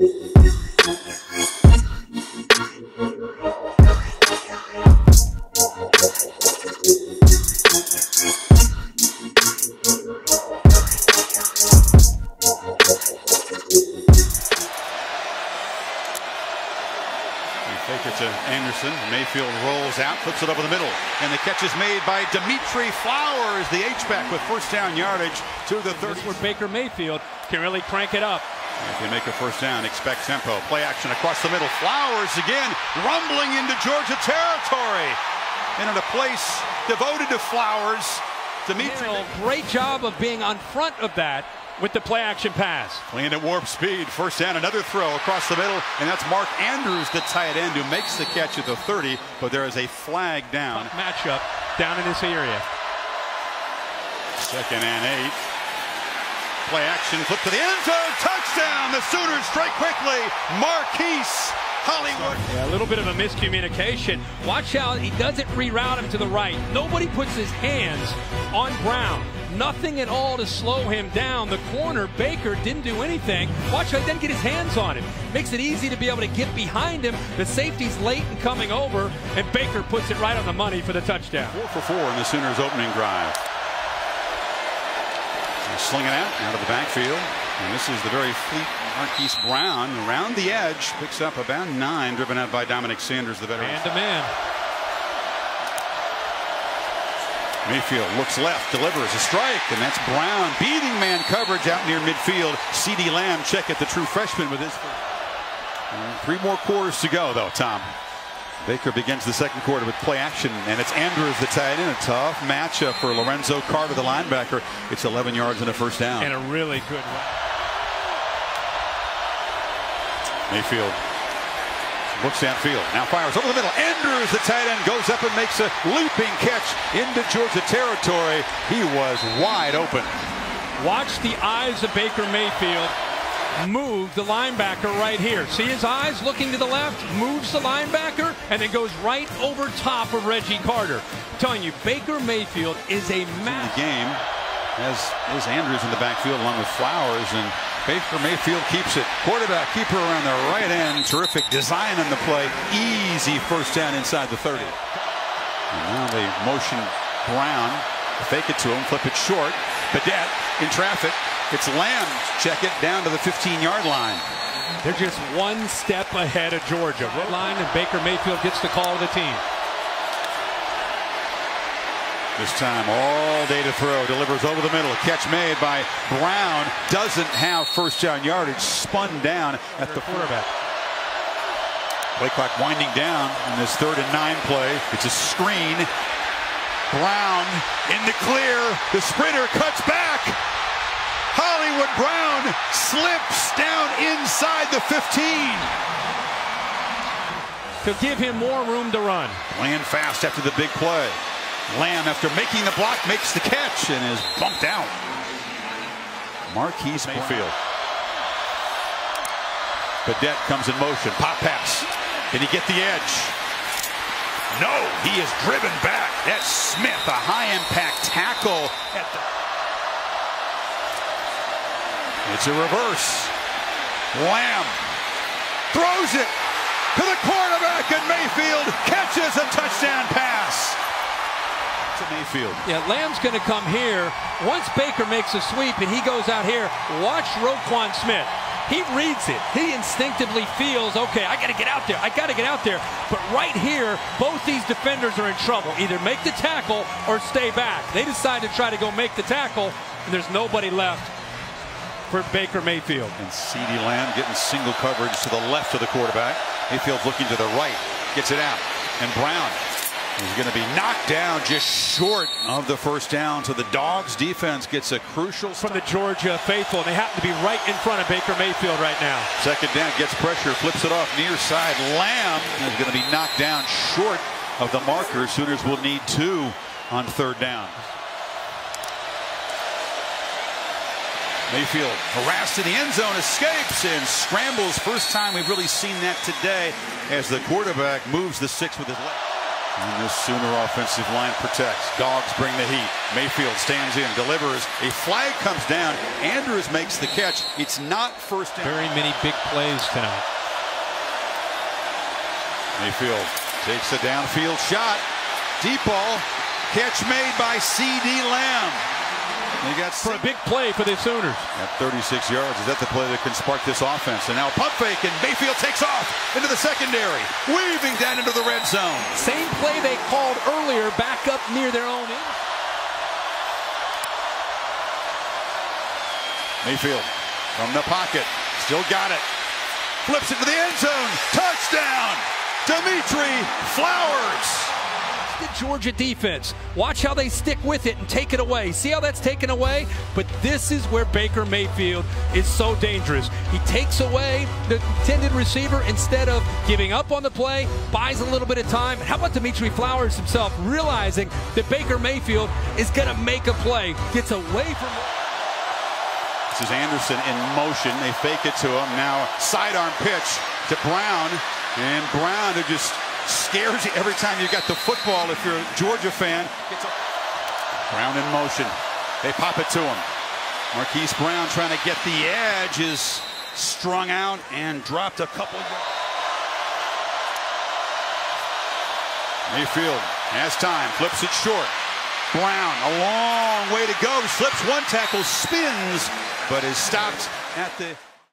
Fake it to Anderson. Mayfield rolls out, flips it over the middle. And the catch is made by Dimitri Flowers, the H-back with first down yardage to the 30. This is where Baker Mayfield can really crank it up. If you make a first down, expect tempo. Play action across the middle. Flowers again, rumbling into Georgia territory. And in a place devoted to Flowers, Dimitri. Great job of being on front of that with the play action pass. Playing at warp speed. First down, another throw across the middle. And that's Mark Andrews, the tight end, who makes the catch at the 30. But there is a flag down. Matchup down in this area. Second and eight. Play action, flip to the end zone, touchdown! The Sooners strike quickly. Marquise Hollywood. Yeah, a little bit of a miscommunication. Watch out, he doesn't reroute him to the right. Nobody puts his hands on Brown. Nothing at all to slow him down. The corner, Baker, didn't do anything. Watch out, he didn't get his hands on him. Makes it easy to be able to get behind him. The safety's late and coming over, and Baker puts it right on the money for the touchdown. Four for four in the Sooners' opening drive. Slinging out out of the backfield. And this is the very fleet Marquise Brown around the edge. Picks up about nine, driven out by Dominick Sanders, the veteran. Man to man. Mayfield looks left, delivers a strike, and that's Brown beating man coverage out near midfield. CeeDee Lamb check at the true freshman with his. Three more quarters to go, though, Tom. Baker begins the second quarter with play action, and it's Andrews the tight end. A tough matchup for Lorenzo Carter, the linebacker. It's 11 yards and a first down. And a really good one. Mayfield looks downfield. Now fires over the middle. Andrews, the tight end, goes up and makes a leaping catch into Georgia territory. He was wide open. Watch the eyes of Baker Mayfield move the linebacker right here. See his eyes looking to the left, moves the linebacker, and then goes right over top of Reggie Carter. I'm telling you, Baker Mayfield is a man. The game as is Andrews in the backfield along with Flowers and Baker Mayfield keeps it. Quarterback keeper around the right end. Terrific design on the play. Easy first down inside the 30. And now they motion Brown. Fake it to him, flip it short. Badet in traffic. It's Lamb. Check it down to the 15 yard line. They're just one step ahead of Georgia. Red line and Baker Mayfield gets the call of the team. This time all day to throw. Delivers over the middle. A catch made by Brown. Doesn't have first down yardage. Spun down at the quarterback. Play clock winding down in this third and nine play. It's a screen. Brown in the clear. The sprinter cuts back. Hollywood Brown slips down inside the 15. To give him more room to run. Land fast after the big play. Lamb, after making the block, makes the catch and is bumped out. Marquise Mayfield. Badet comes in motion. Pop pass. Can he get the edge? No, he is driven back. That's Smith, a high impact tackle. It's a reverse. Lamb throws it to the quarterback, and Mayfield catches a touchdown pass. To Mayfield. Yeah, Lamb's going to come here. Once Baker makes a sweep and he goes out here, watch Roquan Smith. He reads it. He instinctively feels, okay, I got to get out there. I got to get out there. But right here, both these defenders are in trouble. Either make the tackle or stay back. They decide to try to go make the tackle, and there's nobody left for Baker Mayfield. And CeeDee Lamb getting single coverage to the left of the quarterback. Mayfield's looking to the right. Gets it out. And Brown is going to be knocked down just short of the first down. So the Dogs defense gets a crucial from the Georgia faithful. They happen to be right in front of Baker Mayfield right now. Second down, gets pressure, flips it off near side. Lamb is going to be knocked down short of the marker. Sooners will need two on third down. Mayfield harassed in the end zone, escapes and scrambles. First time we've really seen that today as the quarterback moves the six with his leg. And this Sooner offensive line protects. Dogs bring the heat. Mayfield stands in, delivers. A flag comes down. Andrews makes the catch. It's not first down. Very many big plays tonight. Mayfield takes a downfield shot. Deep ball. Catch made by CeeDee Lamb. They got for a big play for the Sooners. At 36 yards, is that the play that can spark this offense? And now pump fake, and Mayfield takes off into the secondary, weaving down into the red zone. Same play they called earlier, back up near their own end. Mayfield from the pocket, still got it. Flips it to the end zone. Touchdown, Dimitri Flowers the Georgia defense. Watch how they stick with it and take it away. See how that's taken away? But this is where Baker Mayfield is so dangerous. He takes away the intended receiver instead of giving up on the play, buys a little bit of time. How about Dimitri Flowers himself realizing that Baker Mayfield is going to make a play, gets away from This is Anderson in motion. They fake it to him. Now sidearm pitch to Brown. And Brown who just scares you every time you got the football if you're a Georgia fan. Brown in motion. They pop it to him. Marquise Brown trying to get the edge is strung out and dropped a couple. Mayfield has time, flips it short. Brown, a long way to go, slips one tackle, spins, but is stopped at the